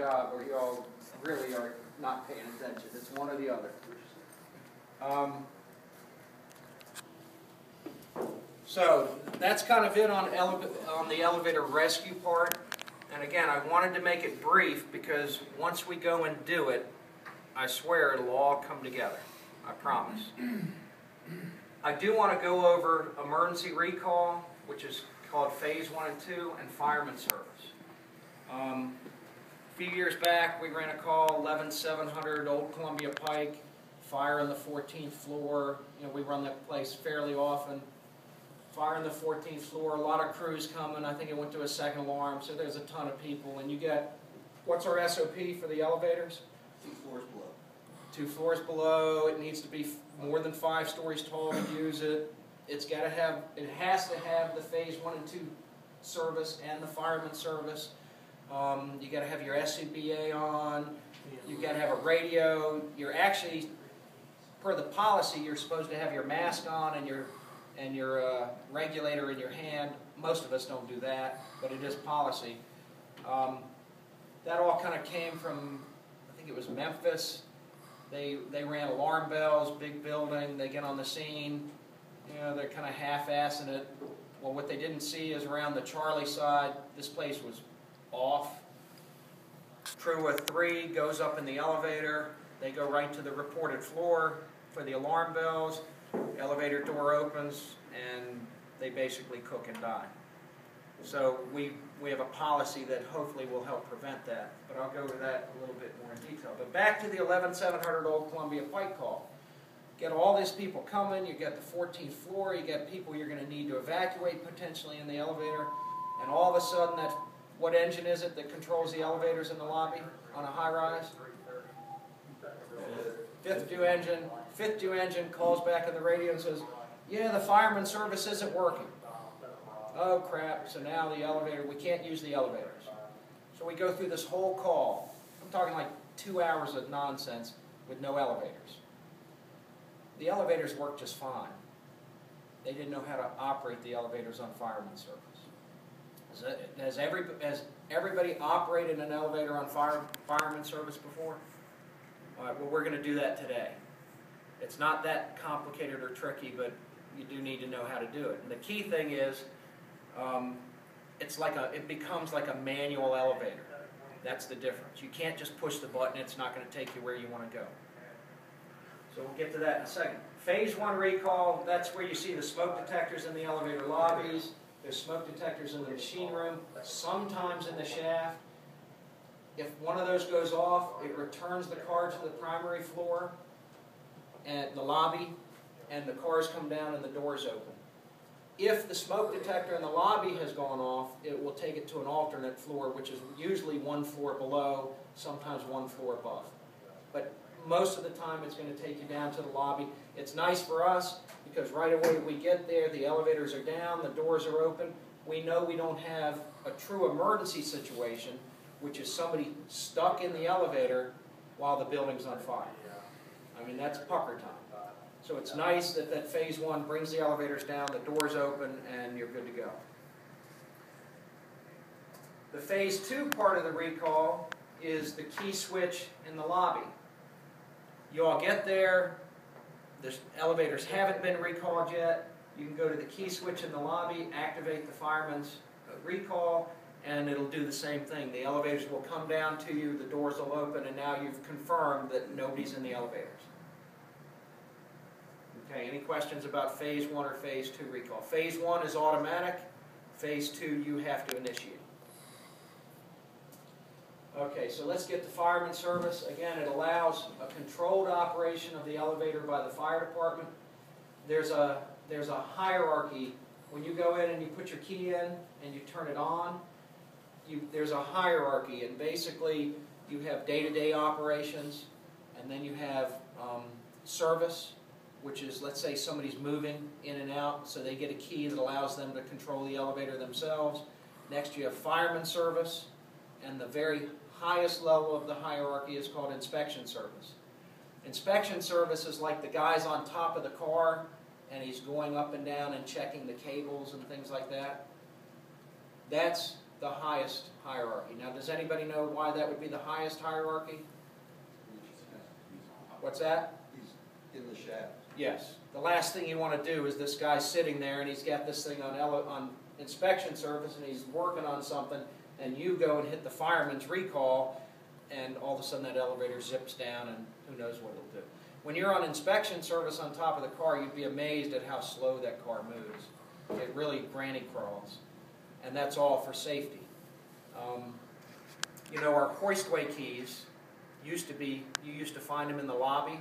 job or y'all really are not paying attention. It's one or the other. Um, So that's kind of it on on the elevator rescue part. And again, I wanted to make it brief because once we go and do it, I swear it'll all come together. I promise. I do want to go over emergency recall, which is called phase one and two, and fireman service. Um, few years back, we ran a call, 11700 Old Columbia Pike, fire on the 14th floor. You know, we run that place fairly often. Fire on the 14th floor, a lot of crews coming. I think it went to a second alarm, so there's a ton of people. And you get, what's our SOP for the elevators? Two floors below. Two floors below. It needs to be more than five stories tall to use it. It's got to have, it has to have the phase one and two service and the fireman service. Um, you got to have your SCBA on. You got to have a radio. You're actually, per the policy, you're supposed to have your mask on and your and your uh, regulator in your hand. Most of us don't do that, but it is policy. Um, that all kind of came from, I think it was Memphis. They they ran alarm bells, big building. They get on the scene. You know, they're kind of half-assing it. Well, what they didn't see is around the Charlie side, this place was off. Crew of three goes up in the elevator. They go right to the reported floor for the alarm bells. Elevator door opens and they basically cook and die. So we, we have a policy that hopefully will help prevent that, but I'll go over that a little bit more in detail. But back to the 11700 Old Columbia Pike call. Get all these people coming, you get the 14th floor, you get people you're going to need to evacuate potentially in the elevator, and all of a sudden that, what engine is it that controls the elevators in the lobby on a high rise? Fifth due engine, fifth due engine calls back on the radio and says, yeah, the fireman service isn't working. Oh crap, so now the elevator, we can't use the elevators. So we go through this whole call. I'm talking like two hours of nonsense with no elevators. The elevators work just fine. They didn't know how to operate the elevators on fireman service. Has, every, has everybody operated an elevator on fire, fireman service before? All right, well, we're gonna do that today. It's not that complicated or tricky, but you do need to know how to do it. And the key thing is, um, it's like a, it becomes like a manual elevator. That's the difference. You can't just push the button, it's not gonna take you where you wanna go. So we'll get to that in a second. Phase one recall, that's where you see the smoke detectors in the elevator lobbies. There's smoke detectors in the machine room, sometimes in the shaft. If one of those goes off, it returns the car to the primary floor and the lobby, and the cars come down and the doors open. If the smoke detector in the lobby has gone off, it will take it to an alternate floor, which is usually one floor below, sometimes one floor above. But most of the time, it's going to take you down to the lobby. It's nice for us because right away we get there, the elevators are down, the doors are open. We know we don't have a true emergency situation, which is somebody stuck in the elevator while the building's on fire. I mean, that's pucker time. So it's nice that that phase one brings the elevators down, the doors open, and you're good to go. The phase two part of the recall is the key switch in the lobby. You all get there, the elevators haven't been recalled yet, you can go to the key switch in the lobby, activate the fireman's uh, recall, and it'll do the same thing. The elevators will come down to you, the doors will open, and now you've confirmed that nobody's in the elevators. Okay, any questions about phase one or phase two recall? Phase one is automatic, phase two you have to initiate. Okay, so let's get the fireman service. Again, it allows a controlled operation of the elevator by the fire department. There's a, there's a hierarchy. When you go in and you put your key in and you turn it on, you, there's a hierarchy, and basically you have day-to-day operations, and then you have um, service, which is, let's say somebody's moving in and out, so they get a key that allows them to control the elevator themselves. Next, you have fireman service, and the very highest level of the hierarchy is called inspection service. Inspection service is like the guy's on top of the car, and he's going up and down and checking the cables and things like that. That's the highest hierarchy. Now, does anybody know why that would be the highest hierarchy? What's that? He's in the shaft. Yes. The last thing you want to do is this guy sitting there and he's got this thing on, on inspection service and he's working on something and you go and hit the fireman's recall and all of a sudden that elevator zips down and who knows what it'll do. When you're on inspection service on top of the car, you'd be amazed at how slow that car moves. It really granny crawls. And that's all for safety. Um, you know, our hoistway keys used to be, you used to find them in the lobby.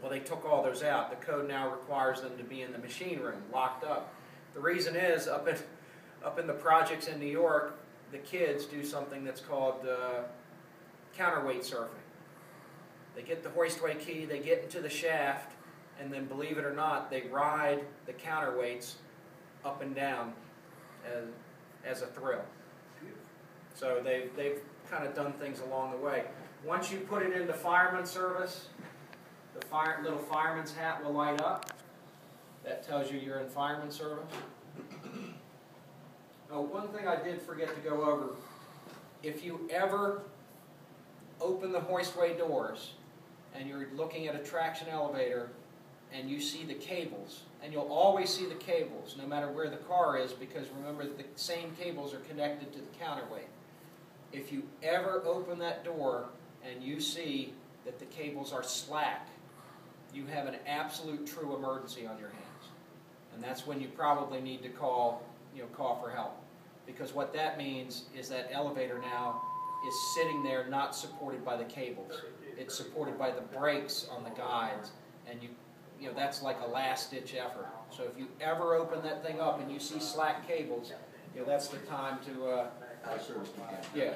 Well, they took all those out. The code now requires them to be in the machine room, locked up. The reason is, up in, up in the projects in New York, the kids do something that's called uh, counterweight surfing. They get the hoistway key, they get into the shaft, and then believe it or not, they ride the counterweights up and down as, as a thrill. So they've, they've kind of done things along the way. Once you put it into fireman service, the fire, little fireman's hat will light up. That tells you you're in fireman service. Oh, one thing I did forget to go over. If you ever open the hoistway doors and you're looking at a traction elevator and you see the cables, and you'll always see the cables no matter where the car is because remember the same cables are connected to the counterweight. If you ever open that door and you see that the cables are slack, you have an absolute true emergency on your hands. And that's when you probably need to call, you know, call for help. Because what that means is that elevator now is sitting there not supported by the cables. It's supported by the brakes on the guides, and you, you know, that's like a last-ditch effort. So if you ever open that thing up and you see slack cables, you know, that's the time to, uh, I serviced the gas. yeah.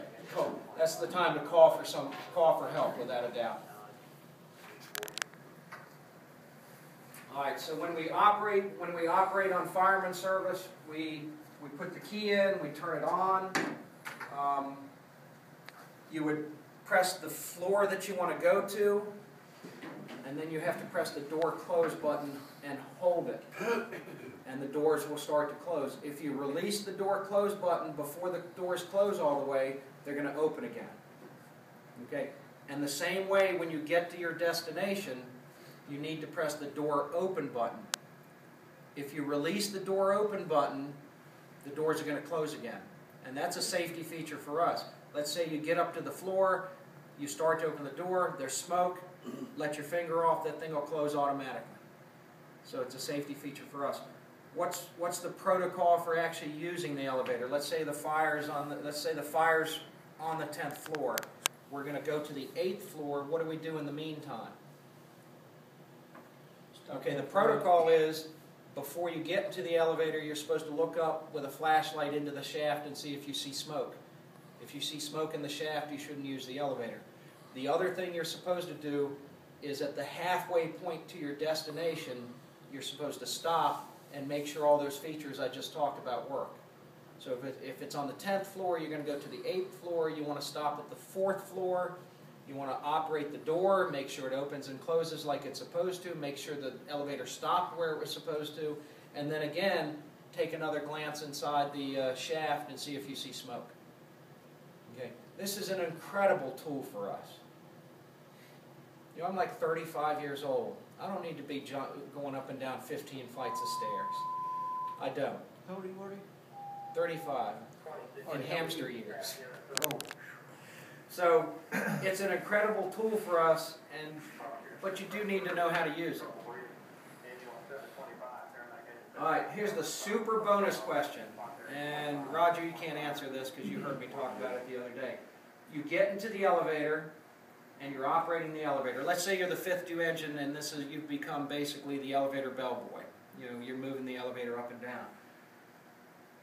That's the time to call for some, call for help, without a doubt. All right, so when we operate, when we operate on fireman service, we, we put the key in, we turn it on. Um, You would press the floor that you want to go to, and then you have to press the door close button and hold it. And the doors will start to close. If you release the door close button before the doors close all the way, they're going to open again. Okay? And the same way when you get to your destination, you need to press the door open button. If you release the door open button, the doors are going to close again. And that's a safety feature for us. Let's say you get up to the floor, you start to open the door, there's smoke, let your finger off, that thing will close automatically. So it's a safety feature for us. What's, what's the protocol for actually using the elevator? Let's say the fire's on the, let's say the fire's on the 10th floor. We're going to go to the 8th floor. What do we do in the meantime? Okay, the protocol is before you get into the elevator, you're supposed to look up with a flashlight into the shaft and see if you see smoke. If you see smoke in the shaft, you shouldn't use the elevator. The other thing you're supposed to do is at the halfway point to your destination, you're supposed to stop and make sure all those features I just talked about work. So if, it, if it's on the 10th floor, you're going to go to the 8th floor. You want to stop at the 4th floor. You want to operate the door, make sure it opens and closes like it's supposed to, make sure the elevator stopped where it was supposed to, and then again, take another glance inside the uh, shaft and see if you see smoke. Okay, this is an incredible tool for us. You know, I'm like 35 years old. I don't need to be going up and down 15 flights of stairs. I don't. How old are you, Marty? 35 in hamster years. So it's an incredible tool for us, and but you do need to know how to use it. All right, here's the super bonus question. And Roger, you can't answer this because you heard me talk about it the other day. You get into the elevator and you're operating the elevator. Let's say you're the fifth due engine and this is you've become basically the elevator bellboy. You know, you're moving the elevator up and down.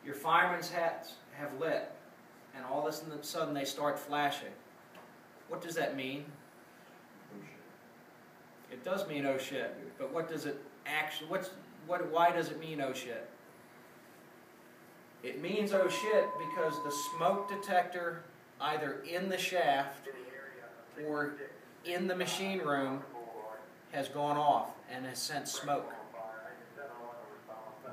Your fireman's hats have lit and all of a sudden they start flashing. What does that mean? Oh, shit. It does mean oh shit, but what does it actually, what's, what, why does it mean oh shit? It means oh shit because the smoke detector, either in the shaft or in the machine room, has gone off and has sent smoke.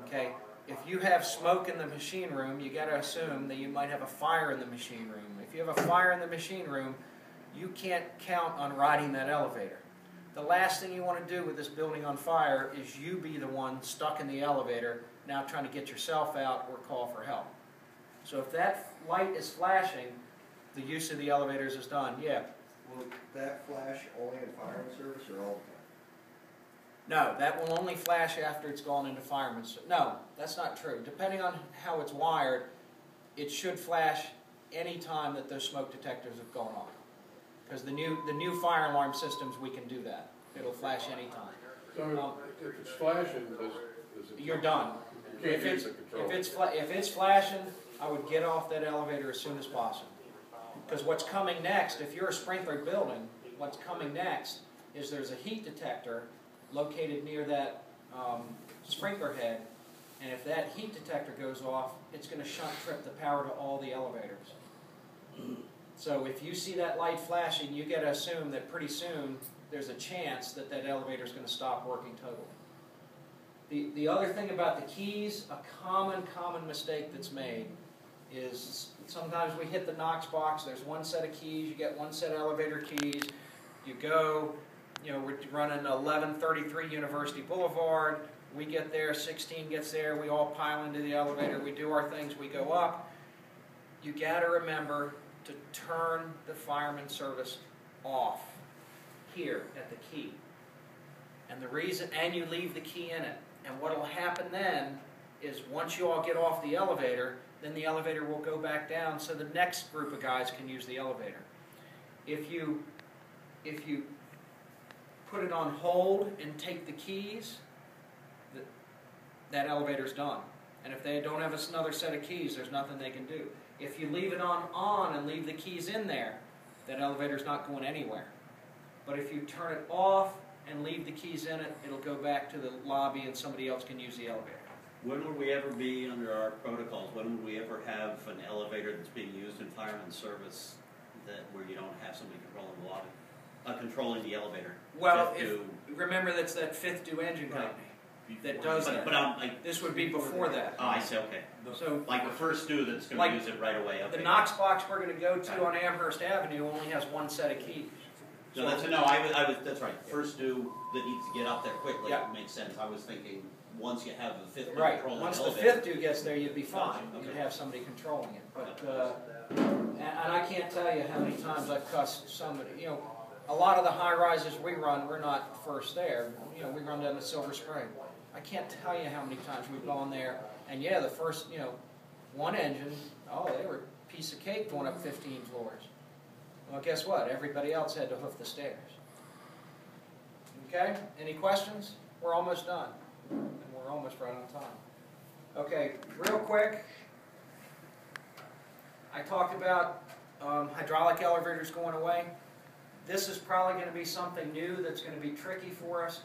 Okay? if you have smoke in the machine room, you gotta assume that you might have a fire in the machine room. If you have a fire in the machine room, you can't count on riding that elevator. The last thing you wanna do with this building on fire is you be the one stuck in the elevator, now trying to get yourself out or call for help. So if that light is flashing, the use of the elevators is done, yeah. Will that flash only in fire and service or all the time? No, that will only flash after it's gone into fireman's, no, that's not true. Depending on how it's wired, it should flash any time that those smoke detectors have gone off. Because the new, the new fire alarm systems, we can do that. It'll flash anytime. So if it's flashing, does, does it? You're done. You can't If it's, the control. if it's, fla- if it's flashing, I would get off that elevator as soon as possible. Because what's coming next, if you're a sprinkler building, what's coming next is there's a heat detector located near that um, sprinkler head. And if that heat detector goes off, it's gonna shunt trip the power to all the elevators. So if you see that light flashing, you gotta assume that pretty soon, there's a chance that that elevator is gonna stop working totally. The, the other thing about the keys, a common, common mistake that's made is sometimes we hit the Knox box, there's one set of keys, you get one set of elevator keys, you go, you know, we're running eleven thirty-three University Boulevard, we get there, sixteen gets there, we all pile into the elevator, we do our things, we go up. You gotta remember to turn the fireman service off here at the key. And the reason, and you leave the key in it. And what'll happen then is once you all get off the elevator, then the elevator will go back down so the next group of guys can use the elevator. If you, if you put it on hold and take the keys, th- that elevator's done. And if they don't have another set of keys, there's nothing they can do. If you leave it on on and leave the keys in there, that elevator's not going anywhere. But if you turn it off and leave the keys in it, it'll go back to the lobby and somebody else can use the elevator. When would we ever be, under our protocols, when would we ever have an elevator that's being used in fireman's service that, where you don't have somebody controlling the lobby? Uh, controlling the elevator? Well, if, remember that's that fifth due engine company. That does But, that. but I'm, like, This would be before that. oh, I see, okay. So Like the first dude that's Like, gonna use it right away, okay. the Knox box we're gonna go to on Amherst Avenue only has one set of keys. No, that's, no, I was, I was, that's right, first due that needs to get up there quickly, Yeah. makes sense. I was thinking, once you have the fifth one Right, controlling the once the elevator. fifth due gets there, you'd be fine, Gotcha, you'd okay. have somebody controlling it, but, uh, and, and I can't tell you how many times I've cussed somebody, you know, a lot of the high rises we run, we're not first there, you know, we run down to Silver Spring. I can't tell you how many times we've gone there, and yeah, the first, you know, one engine, oh, they were a piece of cake going up fifteen floors. Well, guess what, everybody else had to hoof the stairs. Okay, any questions? We're almost done, and we're almost right on time. Okay, real quick. I talked about um, hydraulic elevators going away. This is probably gonna be something new that's gonna be tricky for us.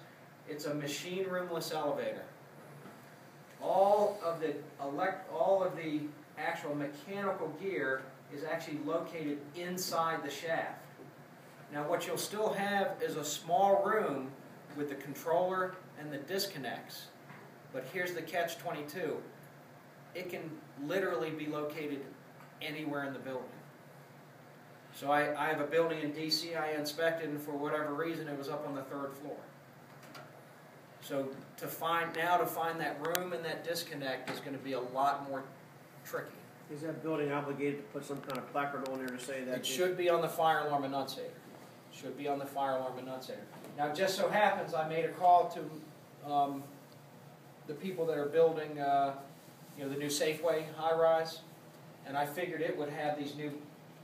It's a machine roomless elevator. All of the elect, all of the actual mechanical gear is actually located inside the shaft. Now, what you'll still have is a small room with the controller and the disconnects. But here's the catch twenty-two. It can literally be located anywhere in the building. So I, I have a building in DC I inspected and for whatever reason it was up on the third floor. So to find, now to find that room and that disconnect is gonna be a lot more tricky. Is that building obligated to put some kind of placard on there to say that? It should be on the fire alarm annunciator. Should be on the fire alarm annunciator. Now, it just so happens, I made a call to, um, the people that are building, uh, you know, the new Safeway high-rise, and I figured it would have these new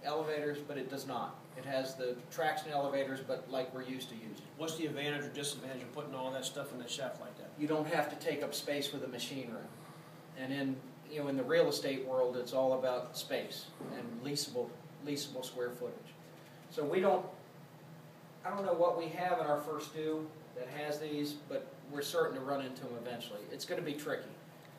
elevators, but it does not. It has the traction elevators, but like we're used to using. What's the advantage or disadvantage of putting all that stuff in that shaft like that? You don't have to take up space with a machine room. And in, you know, in the real estate world, it's all about space and leasable, leasable square footage. So we don't, I don't know what we have in our first due that has these, but we're certain to run into them eventually. It's gonna be tricky.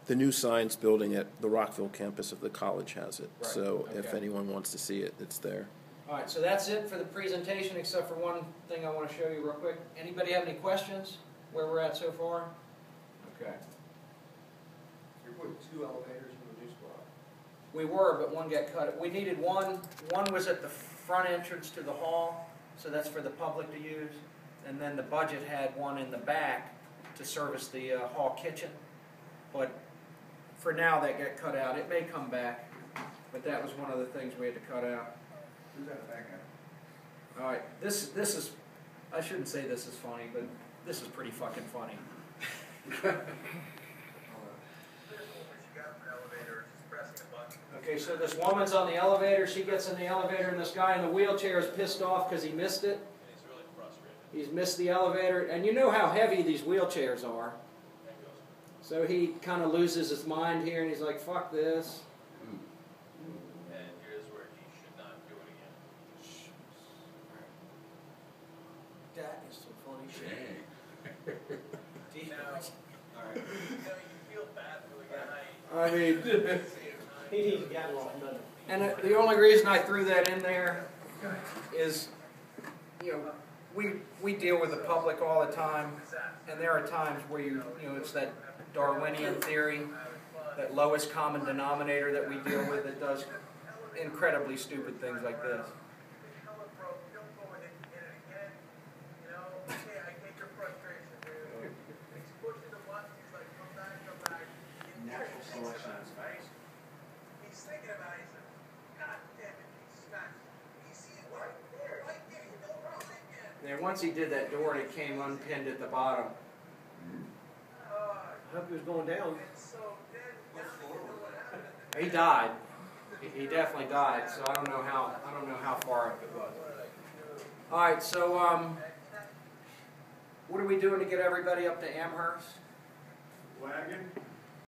The new science building at the Rockville campus of the college has it. Right, So if anyone wants to see it, it's there. All right, so that's it for the presentation, except for one thing I wanna show you real quick. Anybody have any questions where we're at so far? Okay. You're putting two elevators in the new spot. We were, but one got cut. We needed one, one was at the front entrance to the hall, so that's for the public to use. And then the budget had one in the back to service the uh, hall kitchen. But for now, that got cut out. It may come back, but that was one of the things we had to cut out. Who's that back end? All right, this, this is, I shouldn't say this is funny, but this is pretty fucking funny. Okay, so this woman's on the elevator, she gets in the elevator, and this guy in the wheelchair is pissed off because he missed it. He's really frustrated. He's missed the elevator, and you know how heavy these wheelchairs are. So he kind of loses his mind here, and he's like, fuck this. And here's where he should not do it again. That is some funny shit. Alright. You know, you feel bad for the guy. I mean, He needs to get off, doesn't and the only reason I threw that in there is, you know, we, we deal with the public all the time, and there are times where you, you know, it's that Darwinian theory, that lowest common denominator that we deal with that does incredibly stupid things like this. Natural selection is fast. He's thinking about it, he said, God damn it, he smashed. You see it right there, right there, you don't run it again. And once he did that door, and it came unpinned at the bottom. Uh, I hope he was going down. and so then, now you know what happened. He died. He- He definitely died, so I don't know how, I don't know how far up it was. All right, so, um, what are we doing to get everybody up to Amherst? Wagon?